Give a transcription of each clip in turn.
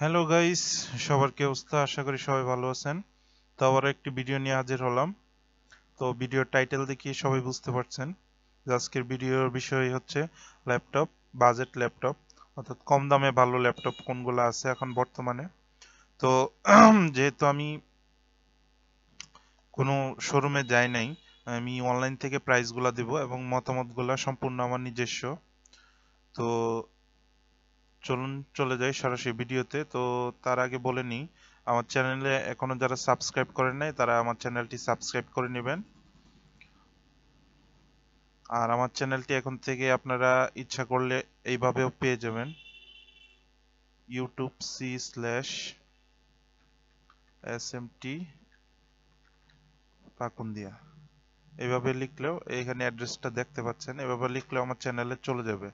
Hello guys সবার কি অবস্থা? আশা করি সবাই ভালো আছেন। তো আবার একটি ভিডিও নিয়ে হাজির হলাম। তো ভিডিওর টাইটেল দেখি সবাই বুঝতে পারছেন যে আজকের ভিডিওর বিষয় হচ্ছে ল্যাপটপ বাজেট ল্যাপটপ অর্থাৎ কম দামে ভালো ল্যাপটপ কোনগুলো আছে এখন বর্তমানে। তো যেহেতু আমি কোনো শোরুমে যাই নাই, আমি অনলাইন থেকে প্রাইসগুলো দেব এবং মতামতগুলো সম্পূর্ণ আমার নিজস্ব। তো চলুন চলে যাই সরাসরি ভিডিওতে। তো তার আগে বলে নিই, আমার চ্যানেলে এখনও যারা সাবস্ক্রাইব করেন নাই, তারা আমার চ্যানেলটি সাবস্ক্রাইব করে নেবেন। আর আমার চ্যানেলটি এখন থেকে আপনারা ইচ্ছা করলে এইভাবেও পেয়ে যাবেন। YouTube C slash S M T Pakundia. এইভাবে লিখলেও, এখানে অ্যাড্রেসটা দেখতে পাচ্ছেন, এভাবে লিখলেও আমার চ্যানেলে চলে যাবে।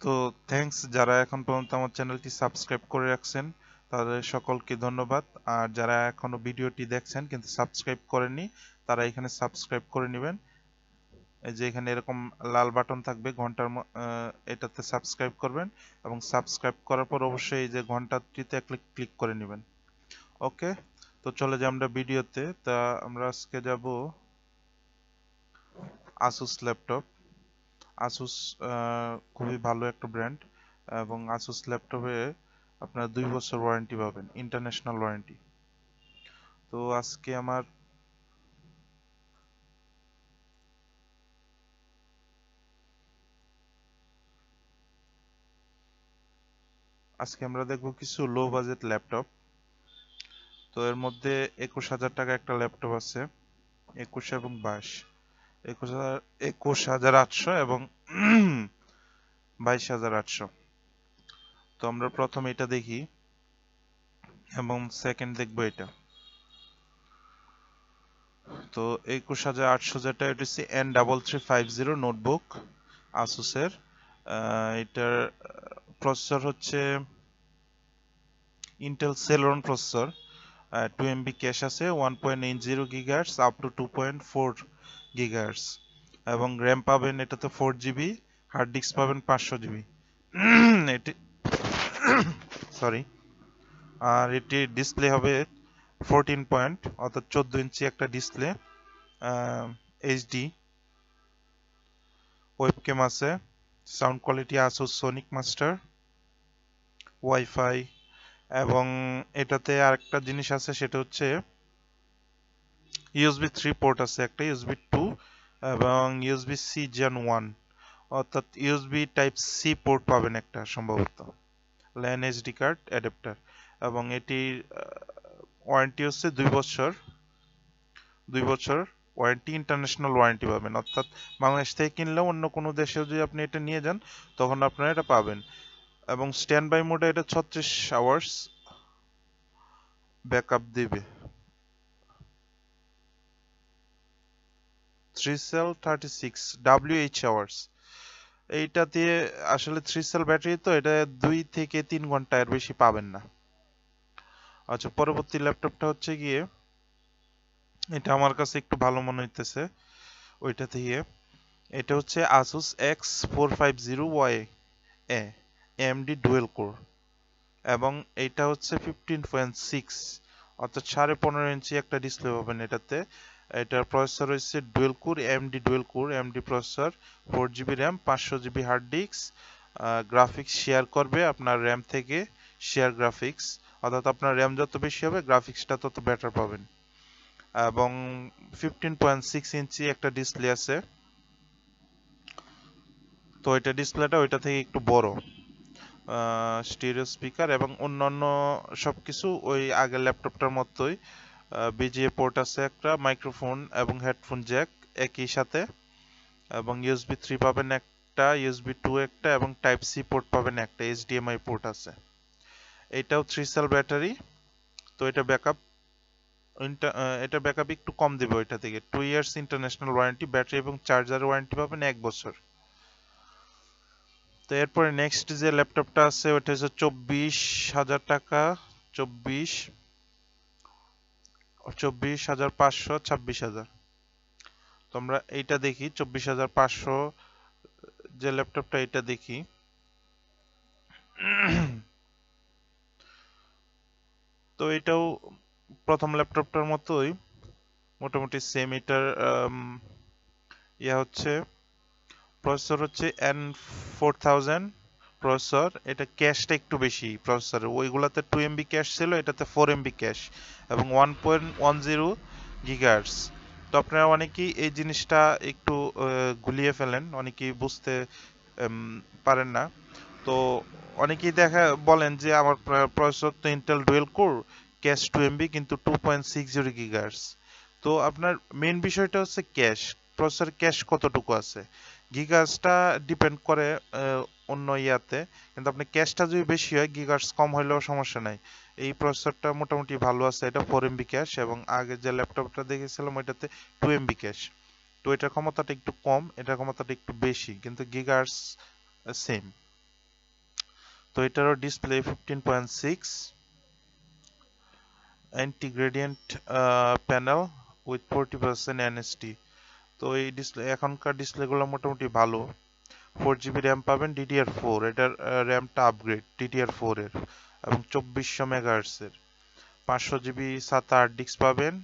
তো থ্যাঙ্কস যারা এখন পর্যন্ত আমার চ্যানেলটি সাবস্ক্রাইব করে রাখছেন, তাদের সকলকে ধন্যবাদ। আর যারা এখনও ভিডিওটি দেখছেন কিন্তু সাবস্ক্রাইব করেননি, তারা এখানে সাবস্ক্রাইব করে নেবেন। এই যে এখানে এরকম লাল বাটন থাকবে, ঘণ্টার এটাতে সাবস্ক্রাইব করবেন এবং সাবস্ক্রাইব করার পর অবশ্যই এই যে ঘন্টাটিতে ক্লিক ক্লিক করে নেবেন। ওকে তো চলে যাই আমরা ভিডিওতে। তা আমরা আজকে যাব আসুস ল্যাপটপ আসুস খুবই ভালো একটা ব্র্যান্ড এবং আসুস ল্যাপটপে আপনার দুই বছর ওয়ারেন্টি পাবেন ইন্টারন্যাশনাল ওয়ারেন্টি তো আজকে আমার আজকে আমরা দেখব কিছু লো বাজেট ল্যাপটপ তো এর মধ্যে একুশ হাজার টাকা একটা ল্যাপটপ আছে, একুশ এবং বাইশ। একুশ হাজার একুশ হাজার আটশো এবং বাইশ হাজার আটশো। তো আমরা প্রথম এটা দেখি এবং সেকেন্ড দেখব এটা। তো একুশ হাজার আটশো যেটা, এটা হচ্ছে N double three five zero notebook আসুসের এটার প্রসেসর হচ্ছে Intel Celeron processor two MB cache আছে one point eight zero gigahertz up to two point four gigahertz এবং র্যাম পাবেন এটাতে ফোর জিবি হার্ড ডিস্ক পাবেন পাঁচশো জিবি এটি সরি আর এটি ডিসপ্লে হবে ফোরটিন পয়েন্ট অর্থাৎ চোদ্দ ইঞ্চি একটা ডিসপ্লে এইচডি ওয়েবক্যাম আছে sound quality Asus Sonic Master WiFi এবং এটাতে আরেকটা জিনিস আছে, সেটা হচ্ছে ইউএসবি থ্রি পোর্ট আছে, একটা ইউএসবি টু এবং ইউএসবি সি জেন ওয়ান অর্থাৎ ইউএসবি টাইপ সি পোর্ট পাবেন একটা সম্ভবত। ল্যান এইচডি কার্ড অ্যাডাপ্টার এবং এটির ওয়ারেন্টি হচ্ছে দুই বছর দুই বছর ওয়ারেন্টি ইন্টারন্যাশনাল ওয়ারেন্টি পাবেন। অর্থাৎ বাংলাদেশ থেকে কিনলেও অন্য কোনো দেশে যদি আপনি এটা নিয়ে যান, তখন আপনারা এটা পাবেন। এবং স্ট্যান্ড বাই মোডে এটা ছত্রিশ আওয়ার্স ব্যাকআপ দিবে। থ্রি থার্টি সিক্স আওয়ার্স এইটা দিয়ে আসলে ব্যাটারি তো এটা দুই থেকে তিন ঘণ্টা এর বেশি পাবেন না। আচ্ছা পরবর্তী ল্যাপটপটা হচ্ছে গিয়ে, এটা আমার কাছে একটু ভালো মনে হইতেছে, ওইটা এটা হচ্ছে Asus X four five zero Y AMD dual core এবং এটা হচ্ছে ফিফটিন পয়েন্ট সিক্স অর্থাৎ সাড়ে পনেরো ইঞ্চি একটা ডিসপ্লে পাবেন এটাতে। এটার প্রসেসর হচ্ছে dual core AMD dual core AMD processor four GB RAM পাঁচশো GB hard disk graphics share করবে আপনার র্যাম থেকে শেয়ার গ্রাফিক্স অর্থাৎ আপনার র্যাম যত বেশি হবে গ্রাফিক্সটা তত বেটার পাবেন। এবং ফিফটিন পয়েন্ট সিক্স ইঞ্চি একটা ডিসপ্লে আছে। তো এটা ডিসপ্লেটা ওইটা থেকে একটু বড় স্টিরিও স্পিকার এবং অন্যান্য সবকিছু ওই আগের ল্যাপটপটার মতোই বিজিএ পোর্ট আছে একটা মাইক্রোফোন এবং হেডফোন জ্যাক একই সাথে। এবং ইউএসবি থ্রি পাবেন একটা ইউএসবি টু একটা এবং টাইপ সি পোর্ট পাবেন একটা এইচডিএমআই পোর্ট আছে। এটাও থ্রি সেল ব্যাটারি তো এটা ব্যাকআপ এটা ব্যাকআপ একটু কম দেবে ওইটা থেকে। Two years international warranty battery এবং চার্জার ওয়ারেন্টি পাবেন এক বছর। তো এরপরে নেক্সট যে ল্যাপটপটা আছে, ওটা হচ্ছে চব্বিশ হাজার টাকা, চব্বিশ। চব্বিশ হাজার পাঁচশো ছাব্বিশ হাজার। তো আমরা এইটা দেখি, চব্বিশ হাজার পাঁচশো, যে ল্যাপটপটা এটা দেখি। তো এটাও প্রথম ল্যাপটপটার মতোই, মোটামুটি সেম এটার ইয়া হচ্ছে প্রসেসর হচ্ছে এন ফোর থাউজেন্ড প্রসেসর, এটা ক্যাশটা একটু বেশি প্রসেসরের। ওইগুলাতে টু এমবি ক্যাশ ছিল, এটাতে ফোর এমবি ক্যাশ এবং one point one zero gigahertz তো আপনারা অনেকেই এই জিনিসটা একটু গুলিয়ে ফেলেন, অনেকেই বুঝতে পারেন না। তো অনেকেই দেখা, বলেন যে আমার প্রসেসর তো Intel dual core cache two MB কিন্তু two point six zero gigahertz তো আপনার মেন বিষয়টা হচ্ছে ক্যাশ, প্রসেসর ক্যাশ কতটুকু আছে? গিগার্সটা ডিপেন্ড করে অন্য ইয়াতে। কিন্তু আপনি ক্যাশটা যদি বেশি হয় গিগার্স কম হইলেও সমস্যা নাই। এই প্রসেসরটা মোটামুটি ভালো আছে, এটা ফোর এমবি ক্যাশ এবং আগে যে ল্যাপটপটা দেখেছিলাম, ওইটাতে টু এমবি ক্যাশ তো এটার ক্ষমতাটা একটু কম, এটার ক্ষমতাটা একটু বেশি, কিন্তু গিগার্স সেম তো এটারও display fifteen point six anti gradient panel with forty percent NST তো এই ডিসপ্লে এখনকার ডিসপ্লেগুলো মোটামুটি ভালো। ফোর জিবি র্যাম পাবেন ডিডিআর ফোর এটার র্যামটা আপগ্রেড ডিডিআর ফোর এর, এবং চব্বিশশো মেগাহার্সের পাঁচশো জিবি সাত আট ডিস্ক পাবেন,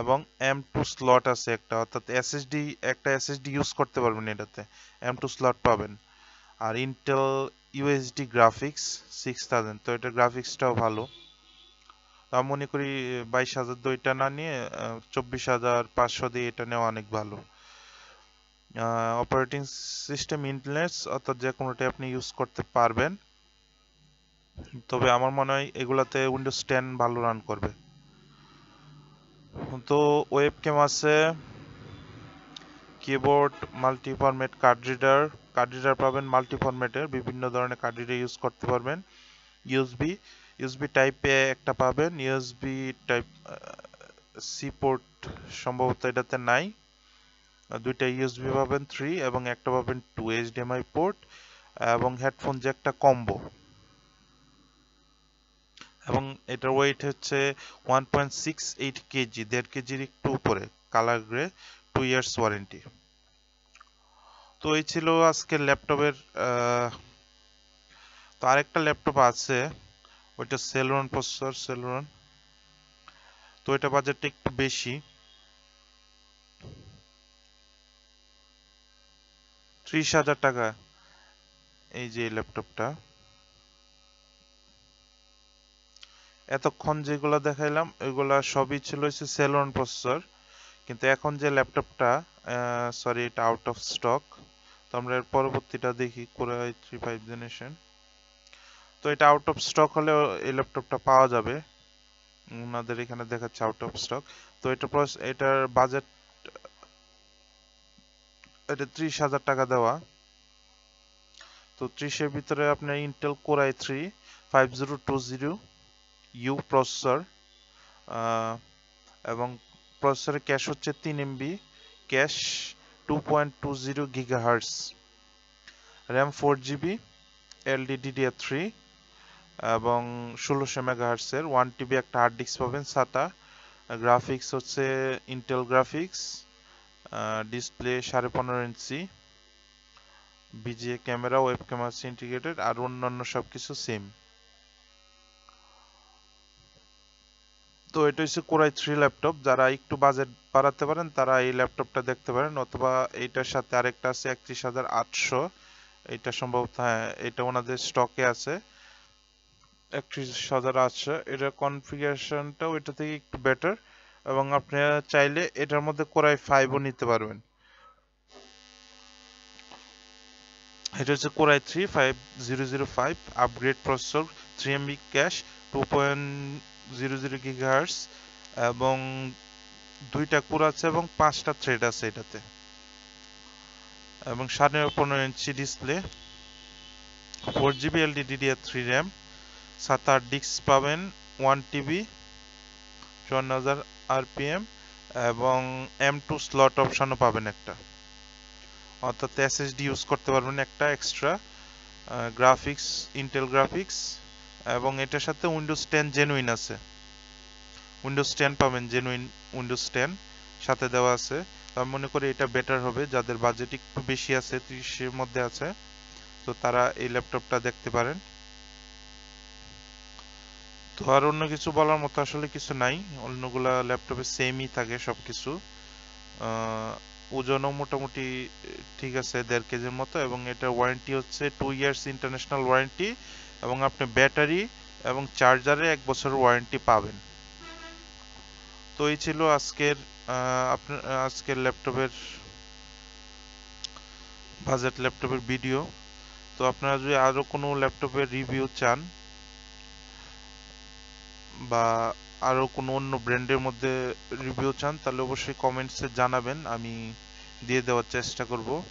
এবং এম টু স্লট আছে একটা, অর্থাৎ এসএসডি একটা এসএসডি ইউজ করতে পারবেন এটাতে। এম টু স্লট পাবেন। আর Intel UHD graphics six thousand তো এটার গ্রাফিক্সটাও ভালো। আমি মনে করি, বাইশ হাজার দুইটা না নিয়ে চব্বিশ হাজার পাঁচশো দিয়ে এটা নেওয়া অনেক ভালো। অপারেটিং সিস্টেম ইন্টেলেস অর্থাৎ যে কোনোটাই আপনি ইউজ করতে পারবেন। তবে আমার মনে হয় এগুলাতে উইন্ডোজ টেন ভালো রান করবে। তো ওয়েব ক্যাম আছে keyboard multi format card reader card reader পাবেন মাল্টি ফরম্যাটের বিভিন্ন ধরনের কার্ড রিডার ইউজ করতে পারবেন। ইউএসবি ইউএসবি টাইপে একটা পাবেন ইউএসবি টাইপ সি পোর্ট সম্ভবত এটাতে নাই। দুইটা ইউএসবি পাবেন থ্রি এবং একটা পাবেন টু এইচডিএমআই পোর্ট এবং হেডফোন যে একটা কম্বো এবং এটার ওয়েট হচ্ছে one point six eight KG দেড় কেজির একটু উপরে colour grey two years warranty তো এই ছিল আজকের ল্যাপটপের তো আরেকটা ল্যাপটপ আছে ওইটা সেলরন প্রসেসর সেলরন তো এটা বাজেটটা একটু বেশি। ত্রিশ হাজার টাকা। এই যে ল্যাপটপটা। এতক্ষণ যেগুলো দেখাইলাম ওইগুলা সবই ছিল হচ্ছে সেলরন প্রসেসর কিন্তু এখন যে ল্যাপটপটা সরি এটা আউট অফ স্টক তো আমরা এর পরবর্তীটা দেখি কোরাই থ্রি ফাইভ জেনারেশন তো এটা আউট অফ স্টক হলে এই ল্যাপটপটা পাওয়া যাবে। ওনাদের এখানে দেখাচ্ছে আউট অফ স্টক তো এটা এটার বাজেট এটা ত্রিশ হাজার টাকা দেওয়া। তো ত্রিশের ভিতরে আপনার Intel core i three five zero two zero U processor এবং প্রসেসরের ক্যাশ হচ্ছে তিন MB cache two point two zero giga gigahertz RAM four GB LPDDR three এবং ষোলোশো মেগাহার্সের ওয়ান টিবি একটা হার্ড ডিস্ক পাবেন সাতা গ্রাফিক্স হচ্ছে ইন্টেল গ্রাফিক্স ডিসপ্লে সাড়ে পনেরো inch VGA camera web camera integrated আর অন্যান্য সবকিছু সেম তো এটা হচ্ছে কোরাই থ্রি ল্যাপটপ যারা একটু বাজেট বাড়াতে পারেন, তারা এই ল্যাপটপটা দেখতে পারেন, অথবা এইটার সাথে আরেকটা আছে একত্রিশ হাজার আটশো। এটা সম্ভবত হ্যাঁ এটা ওনাদের স্টকে আছে, একত্রিশ হাজার আটশো। এটার কনফিগারেশনটাও এটা থেকে একটু বেটার এবং আপনি চাইলে এটার মধ্যে কোরাই ফাইভও নিতে পারবেন। এটা হচ্ছে core i three five zero zero five upgrade processor three MB cache two point zero zero এবং দুইটা কোর আছে এবং পাঁচটা থ্রেড আছে এটাতে। এবং সাড়ে পনেরো inch display four GB LPDDR three RAM সাত আট ডিস্ক পাবেন ওয়ান টিবি চুয়ান্ন হাজার আরপিএম এবং এম টু স্লট অপশানও পাবেন একটা। অর্থাৎ এসএসডি ইউজ করতে পারবেন একটা এক্সট্রা গ্রাফিক্স ইন্টেল গ্রাফিক্স এবং এটার সাথে উইন্ডোজ টেন জেনুইন আছে। উইন্ডোজ টেন পাবেন জেনুইন উইন্ডোজ টেন সাথে দেওয়া আছে। আমি মনে করি এটা বেটার হবে, যাদের বাজেট একটু বেশি আছে, ত্রিশের মধ্যে আছে, তো তারা এই ল্যাপটপটা দেখতে পারেন। তো আর অন্য কিছু বলার মতো আসলে কিছু নাই। অন্যগুলা ল্যাপটপে সেমই থাকে সবকিছু। ওজনও মোটামুটি, ঠিক আছে, দেড় কেজির মতো এবং এটার ওয়ারেন্টি হচ্ছে টু ইয়ার্স ইন্টারন্যাশনাল ওয়ারেন্টি এবং আপনি ব্যাটারি এবং চার্জারে এক বছরের ওয়ারেন্টি পাবেন। তো এই ছিল আজকের আপনার, আজকের ল্যাপটপের বাজেট ল্যাপটপের ভিডিও তো আপনারা যদি আরও কোনো ল্যাপটপের রিভিউ চান বা আরও কোনো অন্য ব্র্যান্ডের মধ্যে রিভিউ চান, তাহলে অবশ্যই কমেন্টসে জানাবেন, আমি দিয়ে দেওয়ার চেষ্টা করব।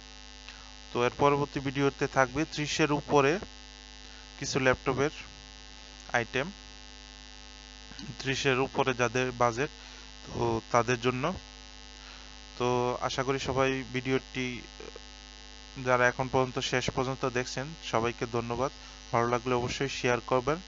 তো এর পরবর্তী ভিডিওতে থাকবে ত্রিশের উপরে কিছু ল্যাপটপের আইটেম ত্রিশের উপরে যাদের বাজেট তো তাদের জন্য। তো আশা করি সবাই ভিডিওটি, যারা এখন পর্যন্ত শেষ পর্যন্ত দেখছেন, সবাইকে ধন্যবাদ। ভালো লাগলে অবশ্যই শেয়ার করবেন।